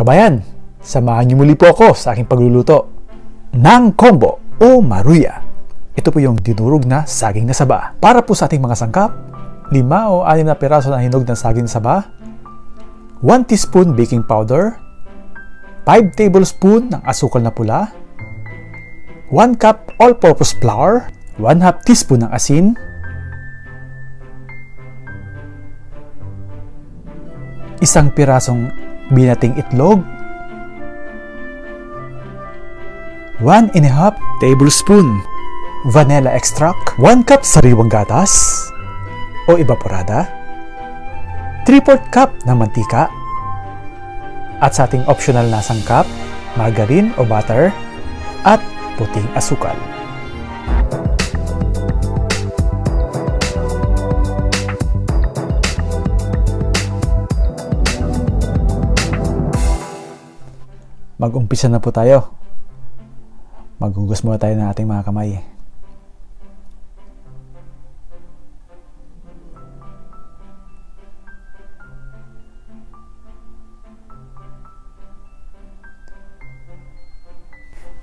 Kabayan, samahan niyo muli po ako sa aking pagluluto ng combo o maruya. Ito po yung dinurog na saging na saba. Para po sa ating mga sangkap, 5 o 6 na piraso na hinog ng saging na saba, 1 teaspoon baking powder, 5 tablespoon ng asukal na pula, 1 cup all-purpose flour, 1 half teaspoon ng asin, isang pirasong binating itlog, 1 and a half tablespoon vanilla extract, 1 cup sariwang gatas o evaporada, 3-4 cup ng mantika, at sa ating optional na sangkap, margarine o butter, at puting asukal. Mag-umpisa na po tayo. Maghugas muna tayo ng ating mga kamay.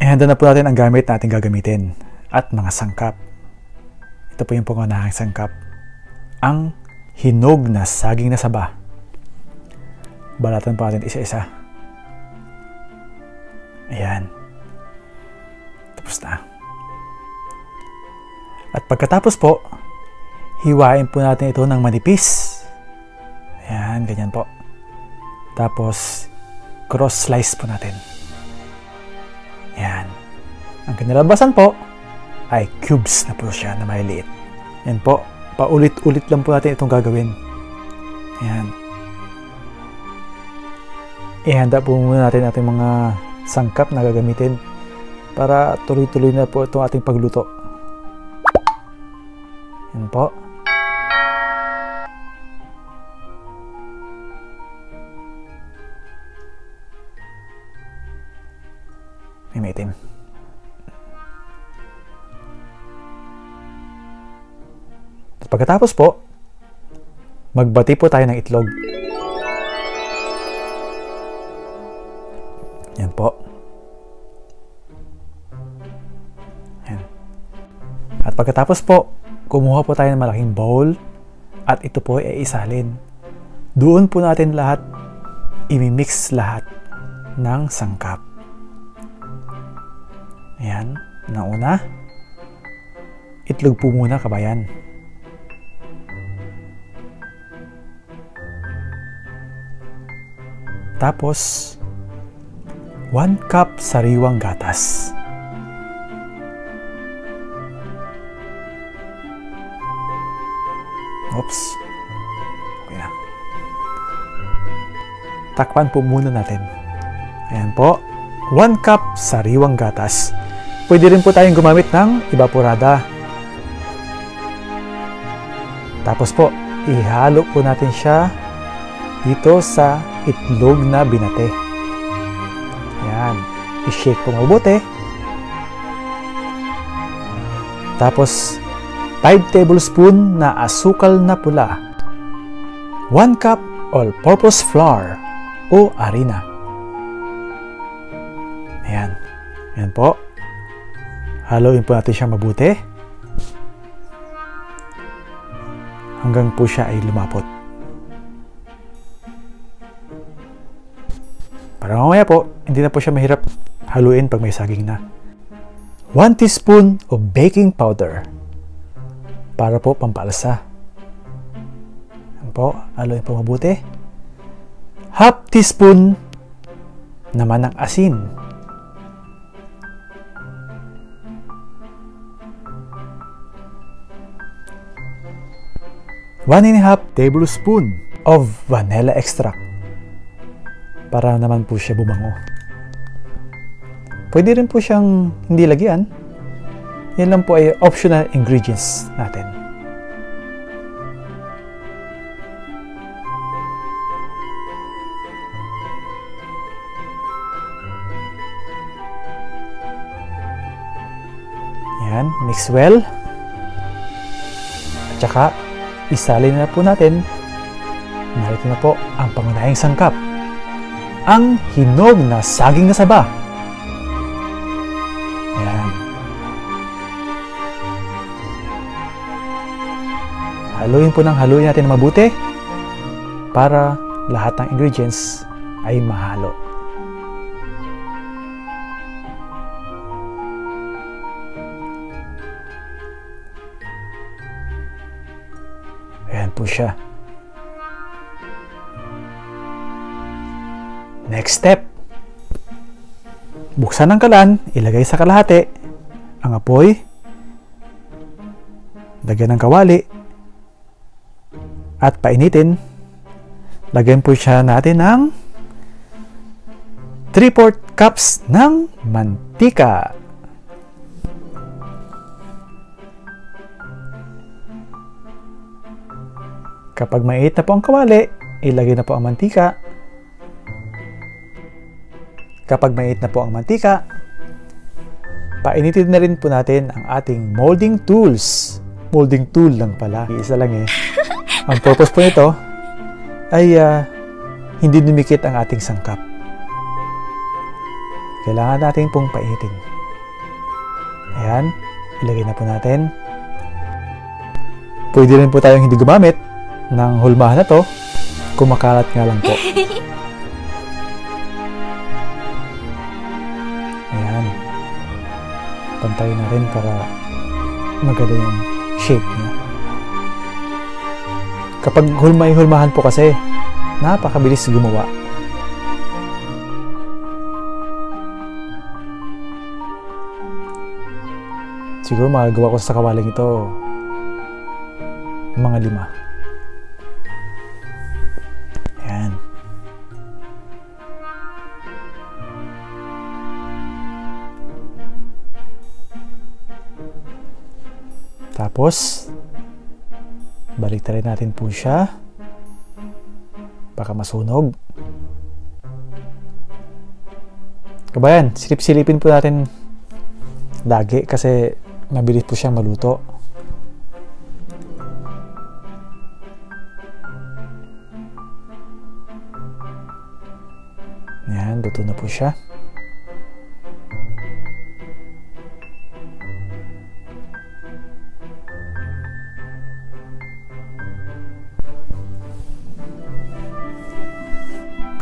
Ihanda na po natin ang gamit na ating gagamitin at mga sangkap. Ito po yung pangunahang sangkap. Ang hinog na saging na saba. Balatan po natin isa-isa. Ayan. Tapos na. At pagkatapos po, hiwain po natin ito ng manipis. Ayan, ganyan po. Tapos, cross slice po natin. Ayan. Ang kinalabasan po ay cubes na po siya na maliliit. Yan po. Paulit-ulit lang po natin itong gagawin. Ayan. Ihanda po muna natin ating mga sangkap na gagamitin para tuloy-tuloy na po itong ating pagluto. Yan po. May. At pagkatapos po, magbati po tayo ng itlog. Pagkatapos po, kumuha po tayo ng malaking bowl at ito po ay isalin. Doon po natin lahat imimix lahat ng sangkap. Ayan. Na una, itlog po muna kabayan. Tapos, 1 cup sariwang gatas. Oops. Okay na. Takpan po muna natin. Ayan po. 1 cup sariwang gatas. Pwede rin po tayong gumamit ng evaporada. Tapos po, ihalo po natin siya dito sa itlog na binate. Yan. I-shake po mabuti. Tapos, 5 tablespoon na asukal na pula. 1 cup all-purpose flour o harina. Ayan. Ayan po. Haluin po natin siya mabuti. Hanggang po siya ay lumapot. Para mamaya po, hindi na po siya mahirap haluin pag may saging na. 1 teaspoon of baking powder para po pampalasa. Yan po, haluin po mabuti. Half teaspoon naman ng asin. One and a half tablespoon of vanilla extract para naman po siya bumango. Pwede rin po siyang hindi lagyan. Yan lang po ay optional ingredients natin. Yan, mix well. At saka, isalin na po natin. Narito na po ang pangunahing sangkap ang hinog na saging na saba. Haluin po ng haluin natin na mabuti para lahat ng ingredients ay mahalo. Ayan po siya. Next step. Buksan ang kalan, ilagay sa kalahati, ang apoy, lagyan ng kawali, at painitin. Lagyan po siya natin ng 3-4 cups ng mantika. Kapag maiit na po ang kawali, ilagay na po ang mantika. Kapag maiit na po ang mantika, painitin na rin po natin ang ating molding tools. Molding tool lang pala. Isa lang eh. Ang purpose po nito ay uh, hindi dumikit ang ating sangkap. Kailangan natin pong painitin. Ayan, ilagay na po natin. Pwede rin po tayong hindi gumamit ng hulmahan na to, kumakalat nga lang po. Ayan. Pantayin na rin para maganda yung shape niya. Kapag hulmay-hulmahan po kasi, napakabilis gumawa. Siguro magagawa ko sa kawaling ito mga lima. Ayan. Tapos, balik rin natin po siya. Baka masunog. Kabayan, silip-silipin po natin lagi kasi mabilis po siyang maluto. Yan, luto na po siya.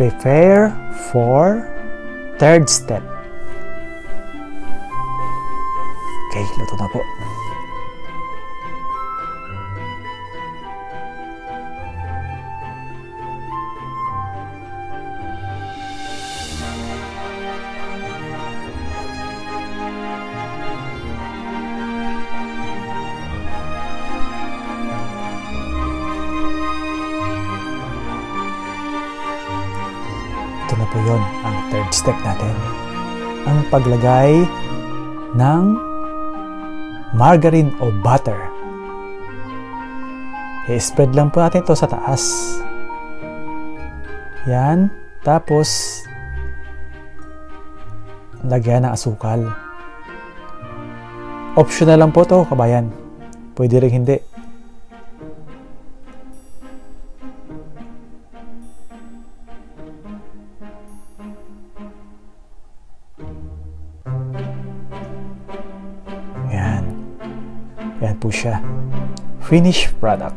Prepare for third step. Okay, luto na po. Yun, ang third step natin. Ang paglagay ng margarine o butter. I-spread lang po natin ito sa taas. Yan. Tapos, lagyan ng asukal. Optional lang po to kabayan. Pwede rin hindi. Po siya. Finished product.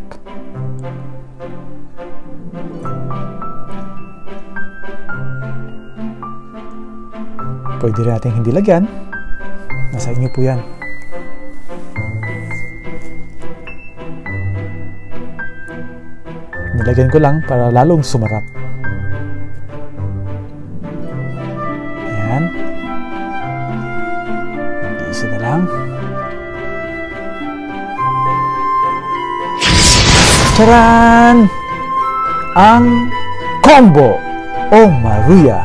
Pwede natin hindi lagyan. Nasa inyo po yan. Nilagyan ko lang para lalong sumarap. Charan! Ang combo o Maria.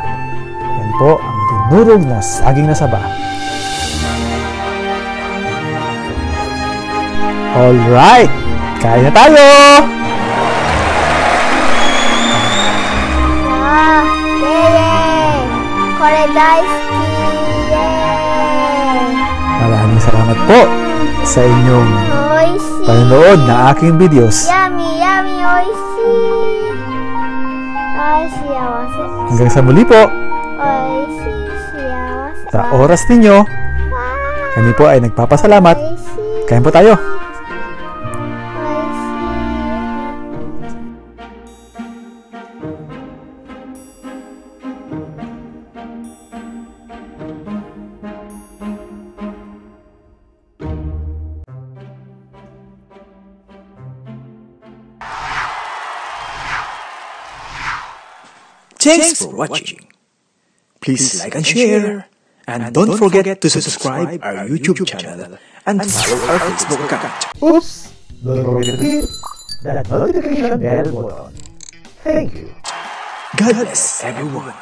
Yan po ang dinurog na saging na saba. Alright! Kaya na tayo! Ah, yay! Koredaisuki! Maraming salamat po sa inyong panonood na aking videos. Yummy! Ay, si... Ay, siya wasa. Hanggang sa muli po. Ay, si siya. Sa oras ninyo, kami po ay nagpapasalamat. Kain po tayo. Thanks for watching. Please like and share. And don't forget to subscribe our YouTube channel and follow our Facebook account. Oops! Don't forget to hit that notification bell button. Thank you. God bless everyone.